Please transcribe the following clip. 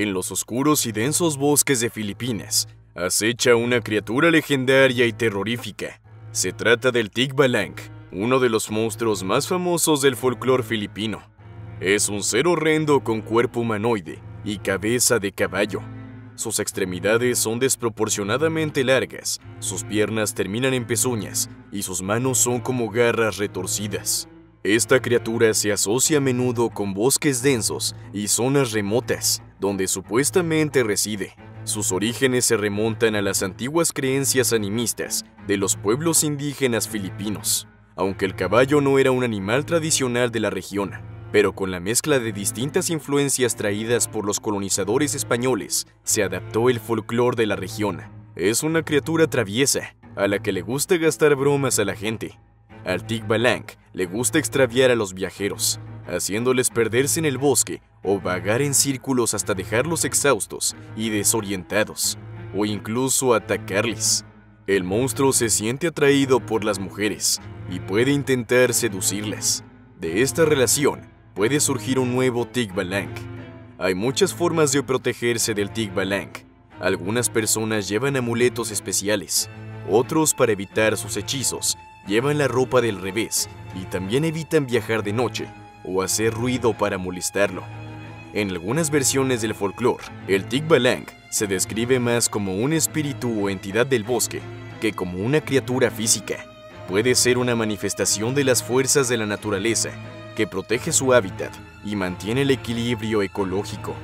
En los oscuros y densos bosques de Filipinas, acecha una criatura legendaria y terrorífica. Se trata del Tigbalang, uno de los monstruos más famosos del folclore filipino. Es un ser horrendo con cuerpo humanoide y cabeza de caballo. Sus extremidades son desproporcionadamente largas, sus piernas terminan en pezuñas y sus manos son como garras retorcidas. Esta criatura se asocia a menudo con bosques densos y zonas remotas, donde supuestamente reside. Sus orígenes se remontan a las antiguas creencias animistas de los pueblos indígenas filipinos, aunque el caballo no era un animal tradicional de la región, pero con la mezcla de distintas influencias traídas por los colonizadores españoles, se adaptó el folclore de la región. Es una criatura traviesa, a la que le gusta gastar bromas a la gente. Al Tigbalang le gusta extraviar a los viajeros, haciéndoles perderse en el bosque o vagar en círculos hasta dejarlos exhaustos y desorientados, o incluso atacarles. El monstruo se siente atraído por las mujeres y puede intentar seducirlas. De esta relación puede surgir un nuevo Tigbalang. Hay muchas formas de protegerse del Tigbalang. Algunas personas llevan amuletos especiales, otros para evitar sus hechizos llevan la ropa del revés y también evitan viajar de noche o hacer ruido para molestarlo. En algunas versiones del folclore, el Tigbalang se describe más como un espíritu o entidad del bosque que como una criatura física. Puede ser una manifestación de las fuerzas de la naturaleza que protege su hábitat y mantiene el equilibrio ecológico.